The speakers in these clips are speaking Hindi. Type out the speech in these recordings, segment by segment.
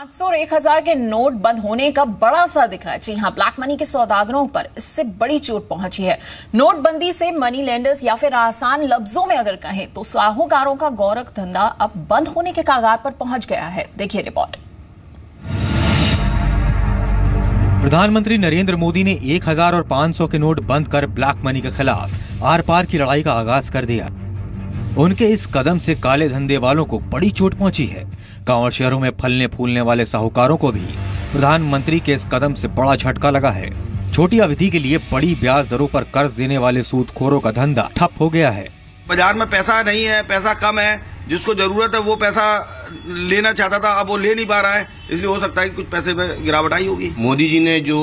पाँच सौ और एक हज़ार के नोट बंद होने का बड़ा असर दिख रहा है। जी हाँ ब्लैक मनी के सौदागरों पर इससे बड़ी चोट पहुँची है। नोटबंदी से मनी लेंडर्स या फिर आसान लफ्जों में अगर कहें तो साहूकारों का गौरख धंधा अब बंद होने के कागार पर पहुँच गया है। देखिए रिपोर्ट। प्रधानमंत्री नरेंद्र मोदी ने 1000 और 500 के नोट बंद कर ब्लैक मनी के खिलाफ आर पार की लड़ाई का आगाज़ कर दिया। उनके इस कदम से काले धंधे वालों को बड़ी चोट पहुँची है। गाँव और शहरों में फलने फूलने वाले साहूकारों को भी प्रधानमंत्री के इस कदम से बड़ा झटका लगा है। छोटी अवधि के लिए बड़ी ब्याज दरों पर कर्ज देने वाले सूदखोरों का धंधा ठप हो गया है। बाज़ार में पैसा नहीं है पैसा कम है जिसको ज़रूरत है वो पैसा लेना चाहता था अब वो ले नहीं पा रहा है इसलिए हो सकता है कि कुछ पैसे में गिरावट आई होगी। मोदी जी ने जो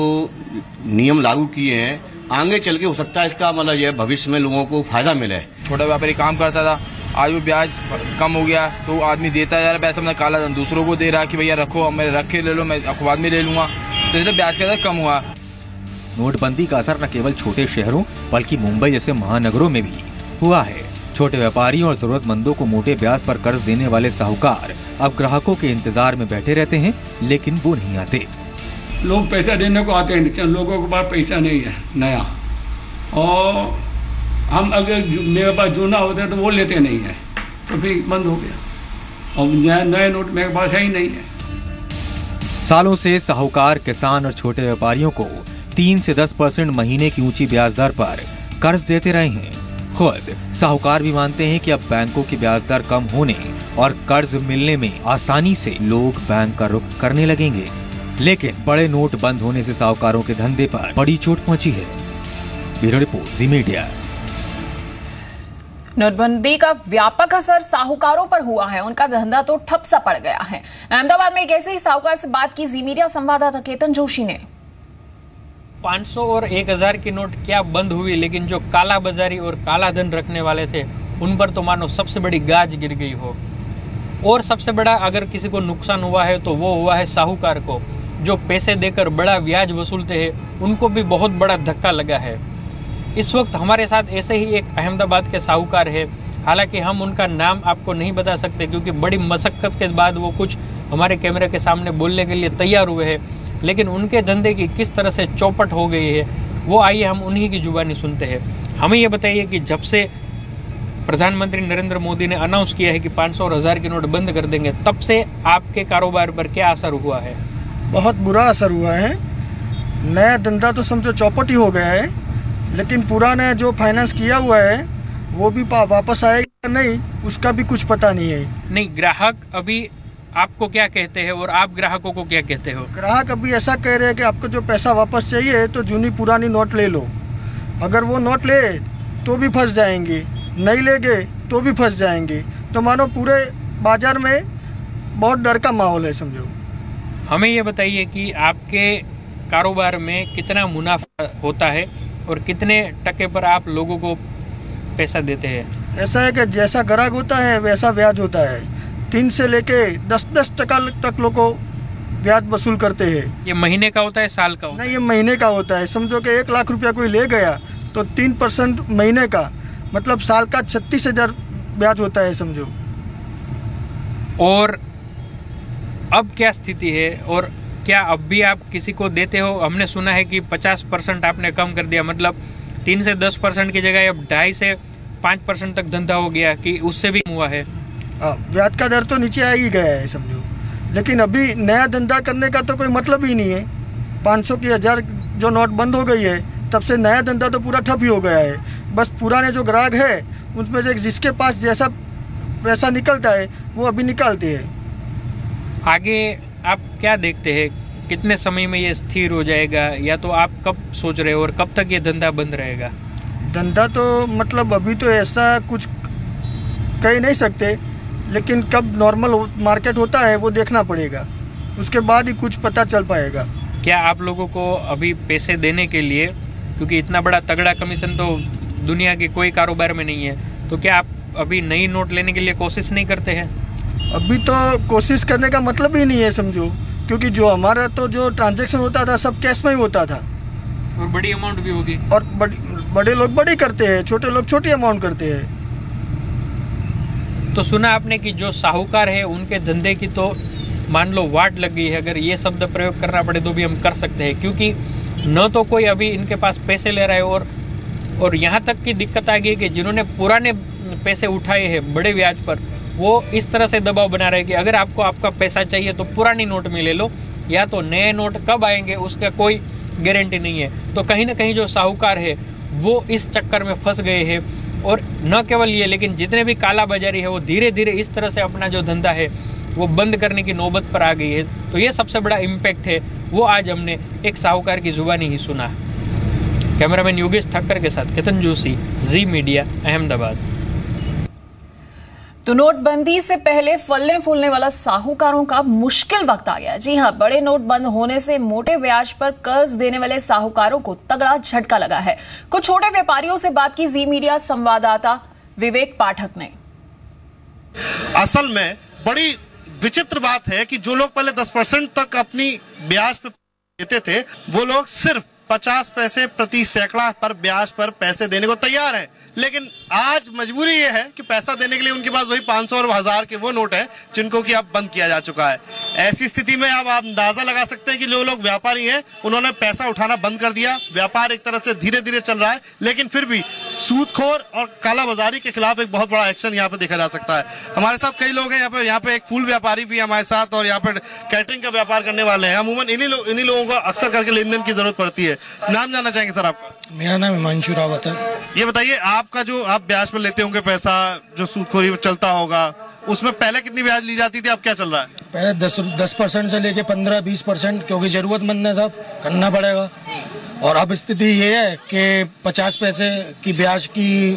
नियम लागू किए हैं आगे चल के हो सकता है इसका मतलब यह भविष्य में लोगों को फ़ायदा मिले। छोटा व्यापारी काम करता था आज वो ब्याज कम हो गया तो आदमी देता जा रहा है पैसा मतलब काला धन दूसरों को दे रहा है कि भैया रखो मेरे रख के ले लो मैं अखबार में ले लूँगा। तो इसलिए ब्याज का दर कम हुआ? नोटबंदी का असर न केवल छोटे शहरों बल्कि मुंबई जैसे महानगरों में भी हुआ है। छोटे व्यापारियों और जरूरतमंदों को मोटे ब्याज पर कर्ज देने वाले साहूकार अब ग्राहकों के इंतज़ार में बैठे रहते हैं लेकिन वो नहीं आते। लोग पैसा देने को आते हैं लेकिन लोगों के पास पैसा नहीं है नया। और हम अगर मेरे पास जूना होता है तो वो लेते नहीं है। तो फिर बंद हो गया। और नया, नए नोट मेरे पास है ही नहीं है। सालों से साहूकार किसान और छोटे व्यापारियों को तीन से दस परसेंट महीने की ऊँची ब्याज दर पर कर्ज देते रहे हैं। खुद साहूकार भी मानते हैं कि अब बैंकों की ब्याज दर कम होने और कर्ज मिलने में आसानी से लोग बैंक का रुख करने लगेंगे। लेकिन बड़े नोट बंद होने से साहूकारों के धंधे पर बड़ी चोट पहुँची है। Bureau report, Zee Media. नोटबंदी का व्यापक असर साहूकारों पर हुआ है। उनका धंधा तो ठप सा पड़ गया है। अहमदाबाद में एक ऐसे ही साहूकार से बात की, जी मीडिया संवाददाता केतन जोशी ने। 500 और 1000 की नोट क्या बंद हुई, लेकिन जो काला बाजारी और काला धन रखने वाले थे, उन पर तो मानो सबसे बड़ी गाज गिर गई हो। और सबसे बड़ा अगर किसी को नुकसान हुआ है तो वो हुआ है साहूकार को। जो पैसे देकर बड़ा ब्याज वसूलते हैं, उनको भी बहुत बड़ा धक्का लगा है। इस वक्त हमारे साथ ऐसे ही एक अहमदाबाद के साहूकार है। हालाँकि हम उनका नाम आपको नहीं बता सकते, क्योंकि बड़ी मशक्क़त के बाद वो कुछ हमारे कैमरे के सामने बोलने के लिए तैयार हुए हैं। लेकिन उनके धंधे की किस तरह से चौपट हो गई है, वो आइए हम उन्हीं की जुबानी सुनते हैं। हमें ये बताइए कि जब से प्रधानमंत्री नरेंद्र मोदी ने अनाउंस किया है कि 500 और हज़ार की नोट बंद कर देंगे, तब से आपके कारोबार पर क्या असर हुआ है? बहुत बुरा असर हुआ है। नया धंधा तो समझो चौपट ही हो गया है। लेकिन पुराना जो फाइनेंस किया हुआ है वो भी वापस आएगा नहीं उसका भी कुछ पता नहीं है। नहीं ग्राहक अभी आपको क्या कहते हैं और आप ग्राहकों को क्या कहते हो? ग्राहक अभी ऐसा कह रहे हैं कि आपको जो पैसा वापस चाहिए तो जूनी पुरानी नोट ले लो। अगर वो नोट ले तो भी फंस जाएँगे। नहीं लेंगे तो भी फंस जाएँगे। तो मानो पूरे बाज़ार में बहुत डर का माहौल है समझो। हमें ये बताइए कि आपके कारोबार में कितना मुनाफा होता है? और कितने टके पर आप लोगों को पैसा देते हैं? ऐसा है कि जैसा ग्राहक होता है वैसा ब्याज होता है। तीन से लेके दस दस टका तक लोग को ब्याज वसूल करते हैं। ये महीने का होता है साल का होता नहीं ये महीने का होता है। समझो कि एक लाख रुपया कोई ले गया तो तीन परसेंट महीने का मतलब साल का छत्तीस हज़ार ब्याज होता है समझो। और अब क्या स्थिति है? और क्या अब भी आप किसी को देते हो? हमने सुना है कि पचास परसेंट आपने कम कर दिया। मतलब तीन से दस परसेंट की जगह अब ढाई से पाँच परसेंट तक धंधा हो गया कि उससे भी हुआ है। ब्याज का दर तो नीचे आ ही गया है समझो। लेकिन अभी नया धंधा करने का तो कोई मतलब ही नहीं है। पाँच सौ की हज़ार जो नोट बंद हो गई है तब से नया धंधा तो पूरा ठप ही हो गया है। बस पुराने जो ग्राहक है उसमें से जिसके पास जैसा पैसा निकलता है वो अभी निकालते हैं। आगे आप क्या देखते हैं? कितने समय में ये स्थिर हो जाएगा? या तो आप कब सोच रहे हो और कब तक ये धंधा बंद रहेगा? धंधा तो मतलब अभी तो ऐसा कुछ कह नहीं सकते लेकिन कब नॉर्मल मार्केट होता है वो देखना पड़ेगा। उसके बाद ही कुछ पता चल पाएगा। क्या आप लोगों को अभी पैसे देने के लिए क्योंकि इतना बड़ा तगड़ा कमीशन तो दुनिया के कोई कारोबार में नहीं है तो क्या आप अभी नई नोट लेने के लिए कोशिश नहीं करते हैं? अभी तो कोशिश करने का मतलब ही नहीं है समझो। क्योंकि जो हमारा तो जो ट्रांजेक्शन होता था सब कैश में ही होता था। और बड़ी अमाउंट भी होगी। और बड़ी बड़े लोग बड़ी करते हैं छोटे लोग छोटी अमाउंट करते हैं। तो सुना आपने कि जो साहूकार है उनके धंधे की तो मान लो वाट लग गई है अगर ये शब्द प्रयोग करना पड़े तो भी हम कर सकते हैं। क्योंकि न तो कोई अभी इनके पास पैसे ले रहा है और और यहाँ तक की दिक्कत आ गई कि जिन्होंने पुराने पैसे उठाए हैं बड़े ब्याज पर वो इस तरह से दबाव बना रहे कि अगर आपको आपका पैसा चाहिए तो पुरानी नोट में ले लो, या तो नए नोट कब आएँगे उसका कोई गारंटी नहीं है। तो कहीं ना कहीं जो साहूकार है, वो इस चक्कर में फंस गए हैं। और न केवल ये, लेकिन जितने भी काला बाजारी है, वो धीरे धीरे इस तरह से अपना जो धंधा है, वो बंद करने की नौबत पर आ गई है। तो ये सबसे बड़ा इम्पैक्ट है, वो आज हमने एक साहूकार की जुबानी ही सुना। कैमरामैन योगेश ठक्कर के साथ केतन जोशी जी मीडिया अहमदाबाद। तो नोटबंदी से पहले फलने फूलने वाला साहूकारों का मुश्किल वक्त आ गया। जी हाँ, बड़े नोट बंद होने से मोटे ब्याज पर कर्ज देने वाले साहूकारों को तगड़ा झटका लगा है। कुछ छोटे व्यापारियों से बात की जी मीडिया संवाददाता विवेक पाठक ने। असल में बड़ी विचित्र बात है कि जो लोग पहले 10 परसेंट तक अपनी ब्याज पे देते थे, वो लोग सिर्फ़ पचास पैसे प्रति सैकड़ा पर ब्याज पर पैसे देने को तैयार है। लेकिन आज मजबूरी ये है कि पैसा देने के लिए उनके पास वही 500 और हज़ार के वो नोट है जिनको कि अब बंद किया जा चुका है। ऐसी स्थिति में अब आप अंदाज़ा लगा सकते हैं कि जो लोग व्यापारी हैं उन्होंने पैसा उठाना बंद कर दिया। व्यापार एक तरह से धीरे धीरे चल रहा है लेकिन फिर भी सूदखोर और कालाबाजारी के खिलाफ एक बहुत बड़ा एक्शन यहाँ पे देखा जा सकता है। हमारे साथ कई लोग हैं यहाँ पे यहाँ पे एक फूल व्यापारी भी हमारे साथ और यहाँ पे कैटरिंग का व्यापार करने वाले हैं। अमूमन इन्हीं लो, इन्हीं लोगों को अक्सर करके लेन देन की ज़रूरत पड़ती है। नाम जानना चाहेंगे सर आपका? मेरा नाम हिमांशु रावत है। ये बताइए आपका जो आप ब्याज पर लेते होंगे पैसा, जो सूदखोरी चलता होगा, उसमें पहले कितनी ब्याज ली जाती थी? अब क्या चल रहा है? पहले दस दस परसेंट से लेके पंद्रह, बीस परसेंट, क्योंकि जरूरतमंद है साहब करना पड़ेगा। और अब स्थिति ये है कि पचास पैसे की ब्याज की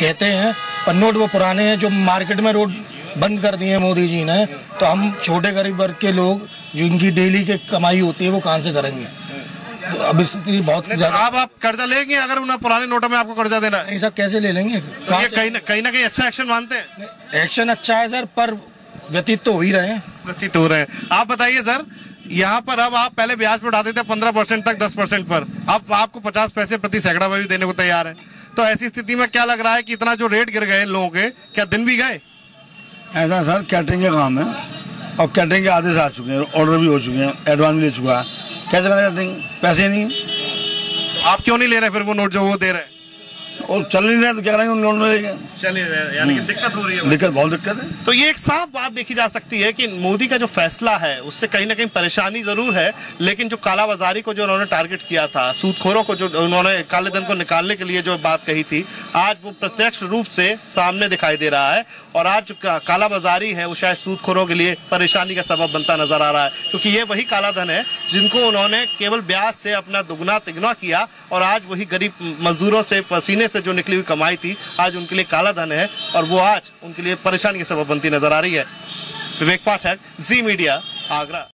कहते हैं, पर नोट वो पुराने हैं, जो मार्केट में रोड बंद कर दिए मोदी जी ने तो हम छोटे गरीब वर्ग के लोग, जो इनकी डेली की कमाई होती है, वो कहाँ से करेंगे? अब स्थिति बहुत ज़्यादा आप आप कर्जा लेंगे अगर उन्हें पुराने नोटों में आपको कर्जा देना है। ऐसा कैसे ले लेंगे? तो ये कहीं ना कहीं ना कहीं अच्छा एक्शन मानते हैं। एक्शन अच्छा है सर पर व्यतीत तो हो ही रहे हैं। व्यतीत हो रहे हैं। आप बताइए सर यहाँ पर अब आप पहले ब्याज पर उठाते थे पंद्रह परसेंट तक दस परसेंट पर। अब आपको पचास पैसे प्रति सैकड़ा में भी देने को तैयार है। तो ऐसी स्थिति में क्या लग रहा है कि इतना जो रेट गिर गए लोगों के क्या दिन भी गए? ऐसा सर कैटरिंग का काम है। और कैटरिंग के आदेश आ चुके हैं ऑर्डर भी हो चुके हैं एडवांस भी ले चुका है। कैसे कैटरिंग पैसे नहीं। आप क्यों नहीं ले रहे फिर वो नोट जो वो दे रहे हैं? और चल नहीं रहे तो क्या करेंगे? लोन लेंगे चल नहीं रहे यानी कि दिक्कत हो रही है दिक्कत बहुत दिक्कत है। तो ये एक साफ़ बात देखी जा सकती है कि मोदी का जो फैसला है उससे कहीं ना कहीं परेशानी ज़रूर है लेकिन जो कालाबाजारी को जो उन्होंने टारगेट किया था सूदखोरों को जो उन्होंने काले धन को निकालने के लिए जो बात कही थी आज वो प्रत्यक्ष रूप से सामने दिखाई दे रहा है और आज जो कालाबाजारी है वो शायद सूदखोरों के लिए परेशानी का सबब बनता नज़र आ रहा है क्योंकि ये वही काला धन है जिनको उन्होंने केवल ब्याज से अपना दुगना तिगुना किया और आज वही गरीब मजदूरों से पसीने से जो निकली हुई कमाई थी, आज उनके लिए काला धन है और वो आज उनके लिए परेशानी के सबब बनती नज़र आ रही है। Vivek Pathak, Zee Media, Agra.